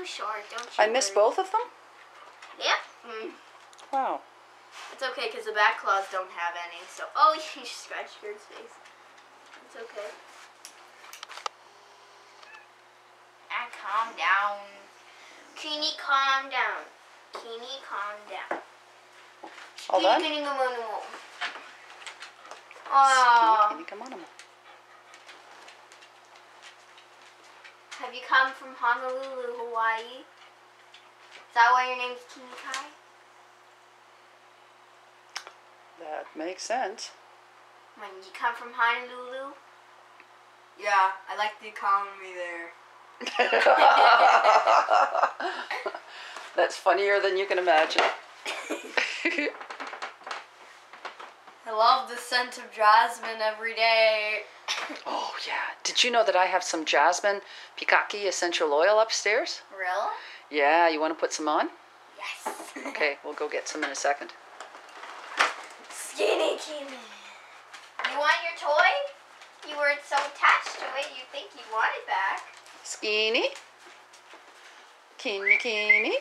too short, don't you? I missed worry. both of them? Yeah. Mm. Wow. It's okay because the back claws don't have any. So, oh, you scratched your face. It's okay. Ah, calm down. Keeny, calm down. Keeny, calm down. All done? Keeny, come on, come on. Aw. Skinny, come on. Have you come from Honolulu, Hawaii? Is that why your name's Kinikai? That makes sense. When you come from Honolulu? Yeah, I like the economy there. That's funnier than you can imagine. I love the scent of jasmine every day. Did you know that I have some jasmine pikake essential oil upstairs? Really? Yeah, you want to put some on? Yes. Okay, we'll go get some in a second. Skinny Keeny. You want your toy? You were so attached to it, you think you want it back. Skinny? Kinny, kinny?